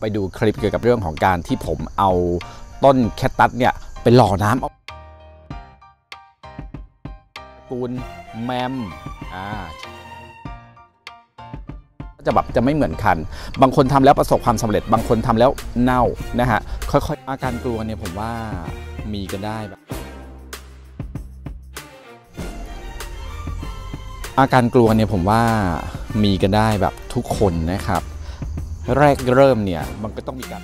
ไปดูคลิปเกี่ยวกับเรื่องของการที่ผมเอาต้นแคตตัสเนี่ยไปหล่อน้ำเอากูลแมมอ่าจะแบบจะไม่เหมือนกัน บางคนทำแล้วประสบความสำเร็จ บางคนทำแล้วเน่านะฮะ ค่อยๆ อาการกลัวเนี่ยผมว่ามีกันได้แบบอาการกลัวเนี่ยผมว่ามีกันได้แบบทุกคนนะครับ แรกเริ่มเนี่ยมันก็ต้องมีการ